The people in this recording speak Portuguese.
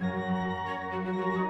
Música